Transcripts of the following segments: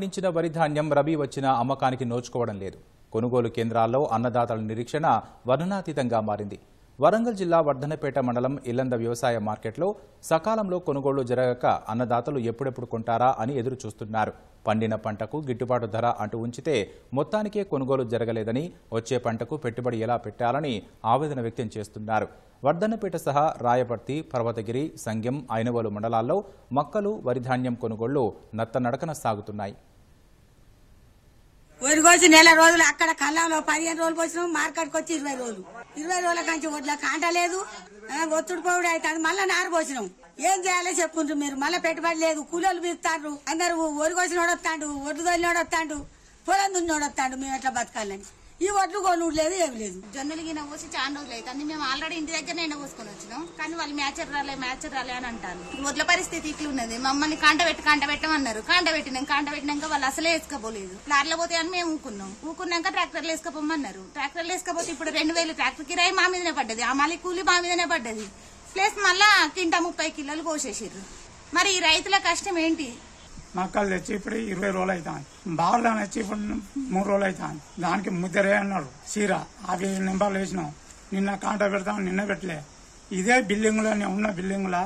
పండించిన వరి ధాన్యం రబీ వచ్చిన అమ్మకానికి నోచుకోవడం లేదు. కొనుగోలు కేంద్రాల్లో అన్నదాతల నిరీక్షణ వర్ణనాతీతంగా మారింది. వరంగల్ జిల్లా వర్ధనపేట మండలం ఇల్లంద వ్యవసాయ మార్కెట్లో సకాలంలో కొనుగోళ్ళు జరగక అన్నదాతలు ఎప్పుడెప్పుడు కొంటారా అని ఎదురు చూస్తున్నారు. పండిన పంటకు గిట్టుబాటు ధర అంటూ ఉంచితే మొత్తానికే కొనుగోలు జరగలేదని వచ్చే పంటకు పెట్టుబడి ఎలా పెట్టాలని ఆవేదన వ్యక్తం చేస్తున్నారు. వర్ధన్నపేట సహా రాయపర్తి పర్వతగిరి సంగెం ఐనవోలు మండలాల్లో మక్కలు వరిధాన్యం కొనుగోళ్ళు నత్తనడకన సాగుతున్నాయి. వరి కోసి నెల రోజులు అక్కడ కళ్ళంలో పదిహేను రోజులు పోసినాం మార్కెట్కి వచ్చి ఇరవై రోజులు. ఇరవై రోజుల కంచి వడ్ల కాంట లేదు. ఒత్తుడు పోవుడు అవుతుంది మళ్ళీ నారు పోసినాం. ఏం చేయాలో చెప్పుకుంటారు మీరు మళ్ళీ పెట్టుబడి లేదు. కూలీలు పిలుస్తారు అందరు వరి కోసినోడు వస్తాడు ఒడ్డు తోలినోడు వస్తాడు పొలం దున్నోడు వస్తాడు మేము ఎట్లా బతకాలని. ఈ ఒడ్లు కొనుడు లేదు ఏమి లేదు. జొన్నలు గిన పోసి చాలా రోజులు అవుతుంది మేము ఆల్రెడీ ఇంటి దగ్గర ఎండ పోసుకొని వచ్చినాం. కానీ వాళ్ళు మ్యాచర్ రాలే మ్యాచర్ రాలే అని అంటారు. వడ్ల పరిస్థితి ఇట్లా ఉన్నది. మమ్మల్ని కాంట పెట్టి కాంట పెట్టమన్నారు. కాంట పెట్టినాం కాంట పెట్టినాక వాళ్ళు అసలే వేసుకోపోలేదు లారీలో పోతే అని మేము ఊకున్నాం. ఊకున్నాక ట్రాక్టర్లు వేసుకోపోమన్నారు. ట్రాక్టర్లు వేసుకోపోతే ఇప్పుడు రెండు వేలు ట్రాక్టర్ కిరాయి మా మీదనే పడ్డది. ఆ మళ్ళీ కూలి మా మీదనే పడ్డది. ప్లస్ మళ్ళా కింటా ముప్పై కిలోలు కోసేసారు మరి ఈ రైతుల కష్టం ఏంటి? మక్కలు తెచ్చి ఇప్పుడు ఇరవై రోజులు అవుతాయి అని తెచ్చి ఇప్పుడు మూడు రోజులు అవుతాయి దానికి ముద్దరే అన్నాడు. చీర ఆఫీస్ నింబాలు వేసినాం నిన్న కాంట పెడతాం నిన్న పెట్టలే. ఇదే బిల్డింగ్లో నేను ఉన్న బిల్డింగ్లో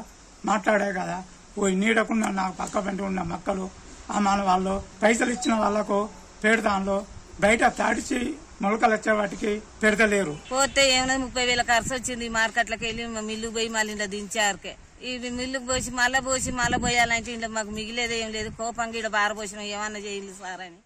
మాట్లాడే కదా. ఓ నీడకుండా నాకు పక్క పెంట ఉన్న మక్కలు ఆ మన వాళ్ళు పైసలు ఇచ్చిన వాళ్ళకు పెడతాను బయట తాడిచి మొలకలు వచ్చే వాటికి పెడతలేరు. పోతే ఏమైనా ముప్పై వేల ఖర్చు వచ్చింది మార్కెట్లోకి వెళ్ళి మిల్లు పోయి మళ్ళీ ఇంట్లో దించారుకే. ఇవి మిల్లుకు పోసి మళ్ళీ పోసి మళ్ళీ పోయాలంటే ఇంట్లో మాకు మిగిలేదు ఏం లేదు. కోపంగా ఇక్కడ బారపోసినాం ఏమన్నా చేయాలి సార్ అని.